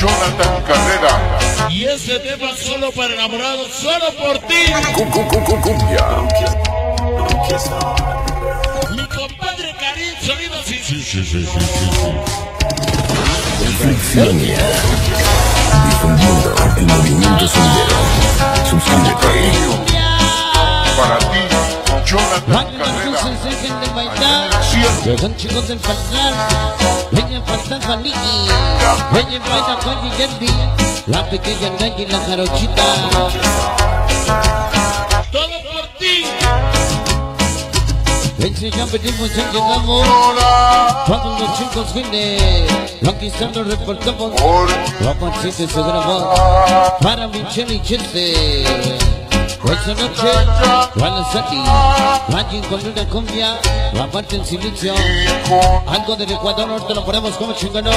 Jonathan Carrera. Y ese tema solo para enamorados, solo por ti. Cumbia. Mi compadre Karim, sonido sin... Sí, sí, sí, sí. Difundiendo el movimiento sondero. Suscríbete. Jonathan Carrera. dejen de bailar. Que son chicos del Falcán. Vengan fantasma Nicky. Vengan baila con Guillermo. La pequeña Nagi y la jarochita. Todo por ti. Vence ya venimos, ya llegamos. Todos los chicos vienen. Conquistando reportamos. porque Rapancito se grabó. Para Michelle y Chelsea. Esta noche, Juan Sati, Magin con una cumbia, la parte en silencio. Algo del Ecuador, te lo ponemos como chingano.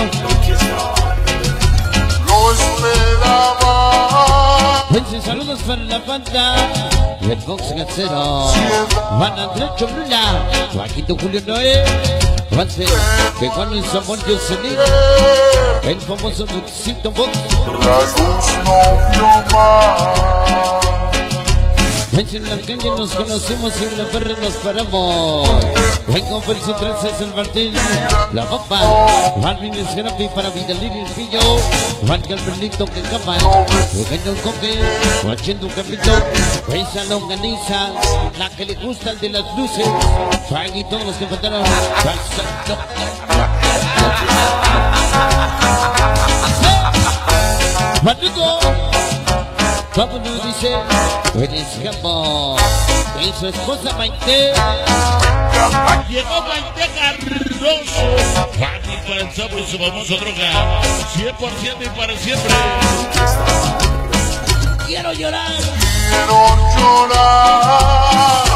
Vence saludos para la banda. Y el box casero. Juan Andrés Chobrula. Joaquito Julio Noé. Juanse, que con el sabor de Oceaní. El famoso Luxito Box. La luz no vio más. En la calle nos conocemos y en la perra nos paramos. Vengo por su es el Martín. La papa. Marvin es grafi para Vidalín y el pillo. Juan Carmelito que capa. Jugando un coque. Haciendo un capito. Esa longaniza. La que le gusta el de las luces. Fag y todos los que faltaron. Todo nos dice, eres guapo. Y su esposa Maite. Llegó Maite Cardoso. Fanny el y su famosa droga. 100% y para siempre. Quiero llorar. Quiero llorar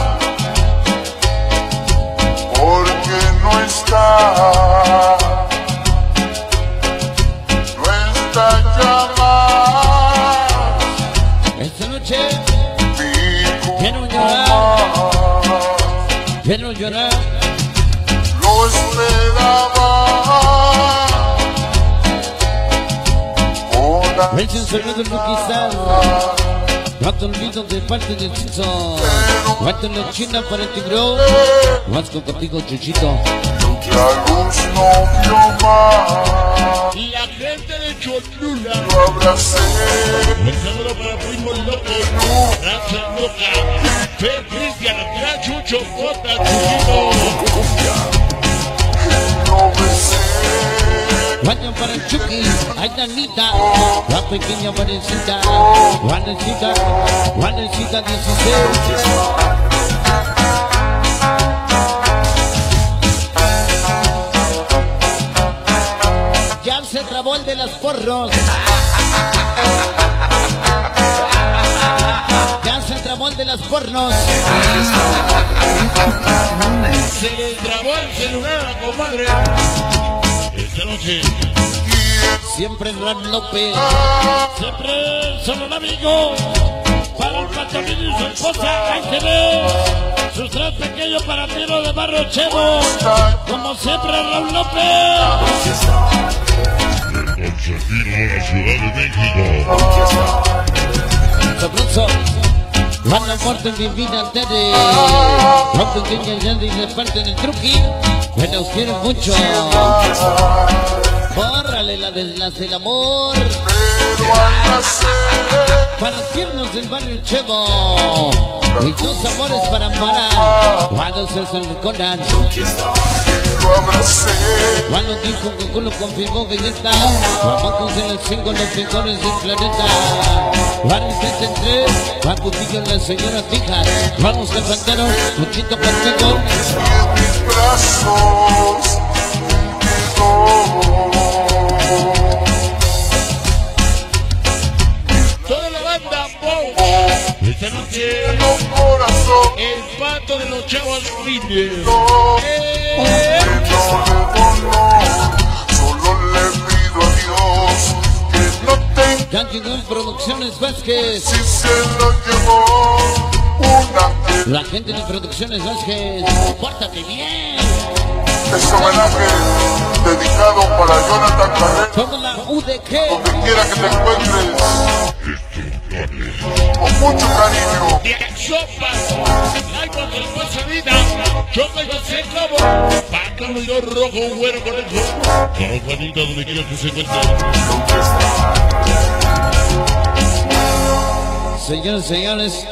quiero llorar. Quiero llorar. Lo esperaba. Una Ven un saludo Luquizar. No te olvido de parte del Chizo. Cuánto la china para ti, bro. Más con contigo, Chuchito. la luz no vio más. La gente de Cholula. Lo abracé. Un saludo para Primo Loco. Raza Loca. Fe Cristian. Gran Chucho. Jota. Chuchito. Baño para el Chucky, ay Danita, la pequeña Vanesita, Vanesita, Vanesita 16. Ya se trabó el de las porros. De las pornos. Se le trabó el celular a la comadre. Esta noche. Siempre Ran López. Siempre son un amigo. Para el patrón y su esposa Ángeles. Sus tres pequeños para tiro de barro Chevo. Como siempre, Raúl López. El consejero de la Ciudad de México. Van a muerte en mi vida Tere. No pequeña grande y le parte del truqui. Que nos quieren mucho. Bórrale la deslace el amor. Para tiernos del barrio Chevo. Y tus amores para Mara. Cuando se acercan. Lo. Cuando dijo que culo confirmó belleza. Vamos con el cinco los mejores del planeta. Van 73, va Cutillo la señora Tijas. Vamos que faltaron, muchito contigo. Y en mis brazos. Toda la banda, wow. Esta noche, No corazón. el pato de los chavos. Vázquez. si se lo llevó una La gente de Producciones Vázquez, pórtate bien. Este homenaje dedicado para Jonathan Carrera, Toda la UDG, donde quiera que te encuentres. Con mucho cariño. Sopas, algo del pasa vida, choca y José Cabo, Pácalo y rojo, güero conejo, todo Juanita donde quiera que se encuentre. Señores, señores,